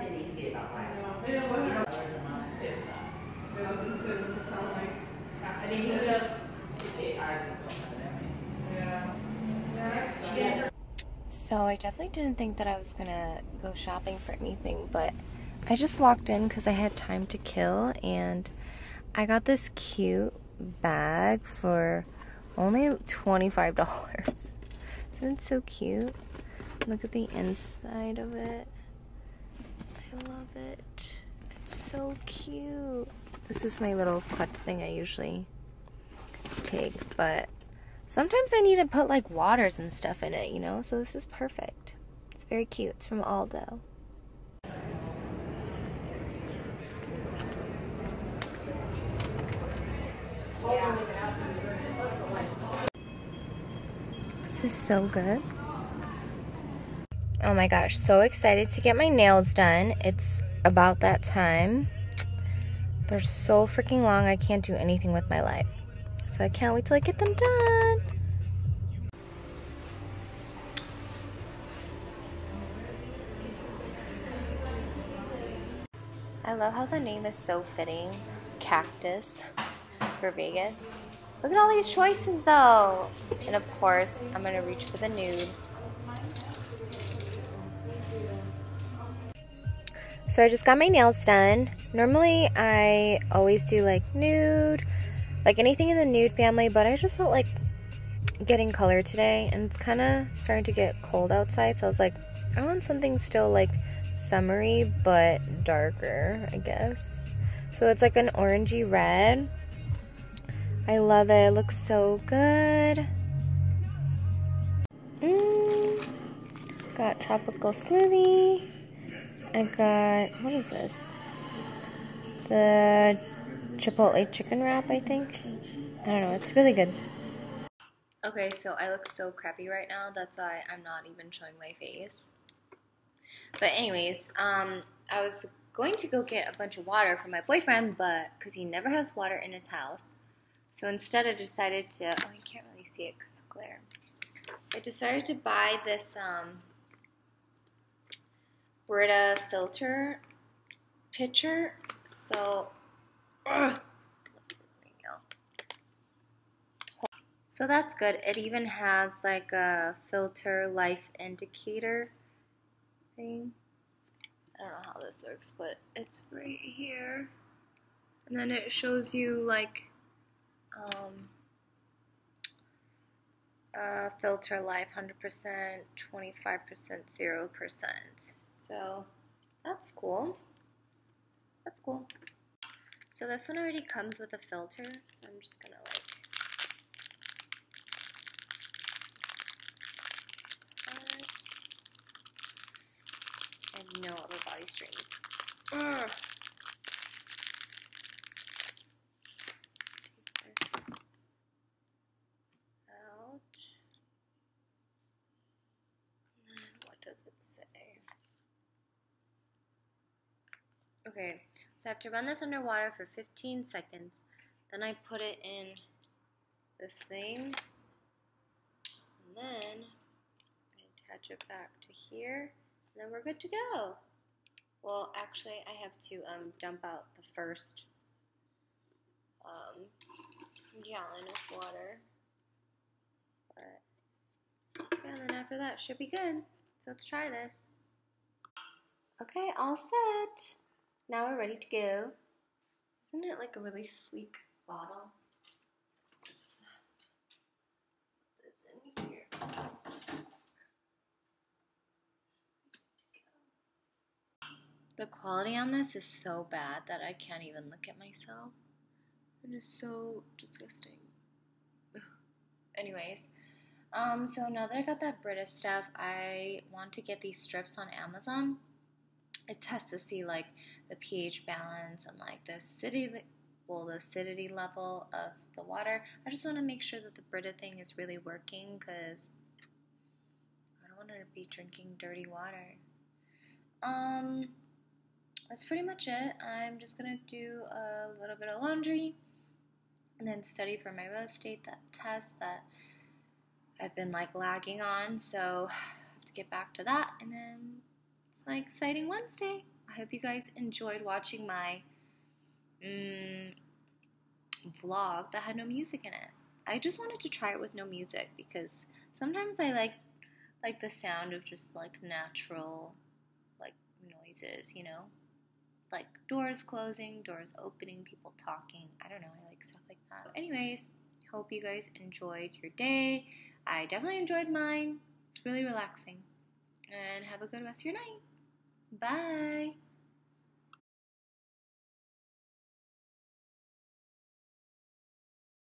inizi about I like know. Yeah, what happened? dollars a month. Yeah, I was gonna say, does sound like I mean, he just, it, I just don't have it in me. Yeah. Yeah. So I definitely didn't think that I was gonna go shopping for anything, but I just walked in because I had time to kill and I got this cute bag for only $25. Isn't it so cute? Look at the inside of it. I love it. It's so cute. This is my little clutch thing I usually take, but sometimes I need to put like waters and stuff in it, you know? So this is perfect. It's very cute. It's from Aldo. This is so good. Oh my gosh, so excited to get my nails done. It's about that time. They're so freaking long, I can't do anything with my life. So I can't wait till I get them done. I love how the name is so fitting. Cactus for Vegas. Look at all these choices though. And of course, I'm gonna reach for the nude. So I just got my nails done. Normally I always do like nude, like anything in the nude family, but I just felt like getting color today and it's kind of starting to get cold outside. So I was like, I want something still like summery but darker, I guess. So it's like an orangey red. I love it. It looks so good. Mm. Got tropical smoothie. I got, what is this? The Chipotle chicken wrap, I think. I don't know. It's really good. Okay, so I look so crappy right now. That's why I'm not even showing my face. But anyways, um, I was going to go get a bunch of water for my boyfriend, but because he never has water in his house, so instead I decided to. Oh, you can't really see it because of glare. I decided to buy this um, Brita filter pitcher. So, ugh. so that's good. It even has like a filter life indicator thing. I don't know how this works, but it's right here. And then it shows you like um, uh, filter life 100%, 25%, 0%. So that's cool. That's cool. So this one already comes with a filter, so I'm just gonna like I have no other body strains. Ugh. What does it say? Okay, so I have to run this underwater for 15 seconds. Then I put it in this thing. And then I attach it back to here. And then we're good to go. Well, actually, I have to um, dump out the first um, gallon of water. But, yeah, and then after that, should be good. So let's try this. Okay, all set. Now we're ready to go. Isn't it like a really sleek bottle? This in here. The quality on this is so bad that I can't even look at myself. It is so disgusting. Anyways, um, so now that I got that British stuff, I want to get these strips on Amazon. It tests to see like the pH balance and like the acidity, well, the acidity level of the water. I just want to make sure that the Brita thing is really working because I don't want to be drinking dirty water. Um, that's pretty much it. I'm just gonna do a little bit of laundry and then study for my real estate that test that I've been like lagging on. So I have to get back to that, and then my exciting Wednesday. I hope you guys enjoyed watching my mm, vlog that had no music in it. I just wanted to try it with no music because sometimes I like like the sound of just like natural like noises, you know? Like doors closing, doors opening, people talking. I don't know, I like stuff like that. Anyways, hope you guys enjoyed your day. I definitely enjoyed mine. It's really relaxing. And have a good rest of your night. Bye.